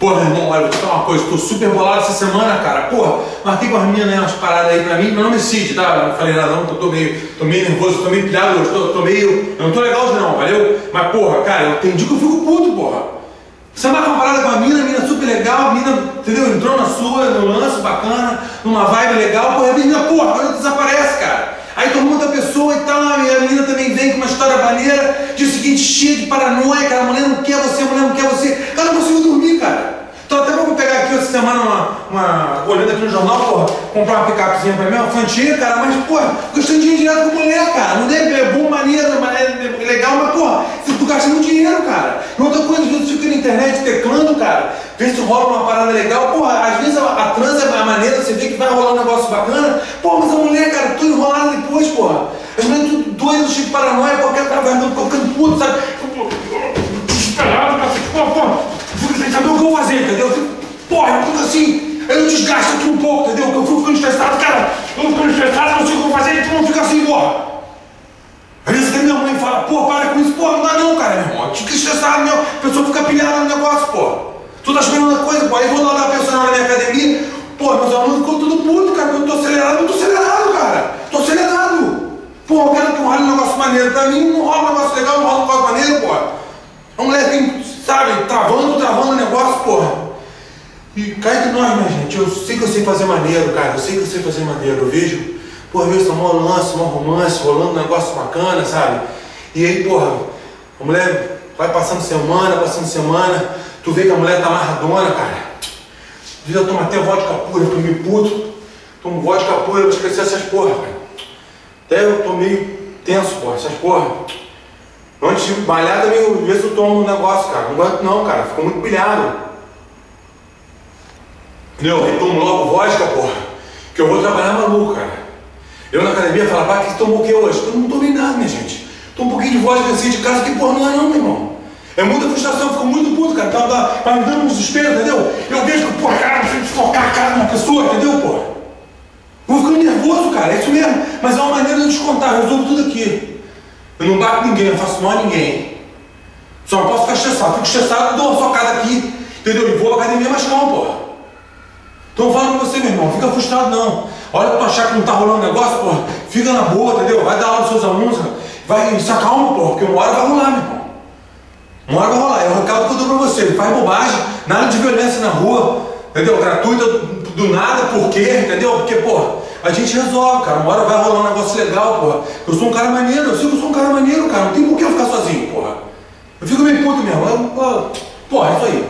Porra, irmão, olha, vou te falar uma coisa, tô super bolado essa semana, cara. Porra, marquei com as meninas né, umas paradas aí pra mim, mas não me cite, tá? Não falei nada não, tô meio, tô meio nervoso, tô meio pilhado hoje, tô, tô meio. Eu não tô legal hoje não, valeu? Mas, porra, cara, eu dia que eu fico puto, porra. Você marca uma parada com a mina, a mina super legal, a mina, entendeu? Entrou na sua, no lance bacana, numa vibe legal, porra, a menina, porra, agora desaparece, cara. Aí toma outra pessoa e tal, e a menina também vem com uma história maneira, o seguinte, cheia de paranoia, cara, a mulher não quer você, a mulher não quer você. Cara, não consigo dormir, cara. Então até vou pegar aqui essa semana uma, uma olhando aqui no jornal, porra, comprar uma picapezinha pra mim, uma fantinha, cara, mas, porra, gastando dinheiro direto com mulher, cara. Não é bom, maneiro, é legal, mas, porra, tu gasta muito dinheiro, cara. E outra coisa, vezes fica na internet teclando, cara, vê se rola uma parada legal, porra, às vezes a, a trans é maneira, você vê que vai rolar um negócio bacana, porra, mas a mulher, cara, tudo enrolado depois, porra. As mulheres tudo doido, cheio de paranoia, qualquer vai ficando puto, sabe? Desesperado, cara, porra, porra sem saber o que eu vou fazer, entendeu? Porra, eu fico assim, eu desgasto aqui um pouco, entendeu? Eu fico estressado, cara, eu fico estressado, não sei o que eu vou fazer, então não fica assim, porra. Às vezes até minha mãe fala, pô, para com isso, pô, não dá não, cara, meu irmão. Eu fico estressado, meu, a pessoa fica pilhada no negócio, pô. Tu tá esperando uma coisa, pô, aí vou dar uma personal na minha academia, pô, meus alunos ficam tudo puto, cara, eu tô acelerado, eu tô acelerado, cara. Tô acelerado. Pô, eu quero que role um negócio maneiro. Pra mim não rola um negócio legal, não rola um negócio maneiro, pô. A mulher tem sabe, travando, travando o negócio, porra. E cai de nós, minha gente. Eu sei que eu sei fazer maneiro, cara. Eu sei que eu sei fazer maneiro. Eu vejo, porra, às vezes tá um lance, um romance, rolando um negócio bacana, sabe? E aí, porra, a mulher vai passando semana, passando semana, tu vê que a mulher tá amarradona, cara. Às vezes eu tomo até vodka pura, eu meio puto. Tomo vodka pura pra esquecer essas porra, cara. Até eu tô meio tenso, porra, essas porra. Antes de malhar também, às vezes eu tomo um negócio, cara. Não aguento não, cara. Fico muito pilhado. Aí tomo logo vodka, porra. Que eu vou trabalhar maluco, cara. Eu na academia falo, pá, que tomou o que hoje? Eu não tomei nada, minha gente. Tomo um pouquinho de vodka assim de casa, que porra não é não, meu irmão. É muita frustração, eu fico muito puto, cara. Tá, tá, tá me dando um desespero, entendeu? Eu vejo que, porra, cara, eu desfocar a cara de uma pessoa, entendeu, porra? Vou ficando nervoso, cara, é isso mesmo. Mas é uma maneira de descontar, eu resolvo tudo aqui. Eu não bato ninguém, eu faço mal a ninguém. Só não posso ficar estressado. Fico estressado, dou uma socada aqui, entendeu? E vou à academia mais calmo, porra. Então eu falo com você, meu irmão, fica frustrado não. Olha tu achar que não tá rolando negócio, porra, fica na boa, entendeu? Vai dar aula aos seus alunos, vai, se acalma, porra, porque uma hora vai rolar, meu irmão. Uma hora vai rolar. É o recado que eu dou pra você. Faz bobagem, nada de violência na rua, entendeu? Gratuita do nada, por quê? Entendeu? Porque, porra, a gente resolve, cara. Uma hora vai rolar um negócio legal, porra. Eu sou um cara maneiro, eu sei que eu sou um cara maneiro, cara. Não tem por que eu ficar sozinho, porra. Eu fico meio puto mesmo. Eu, porra, é isso aí, cara.